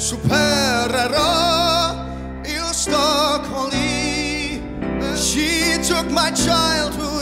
Supererror, il Stockholm. She took my childhood.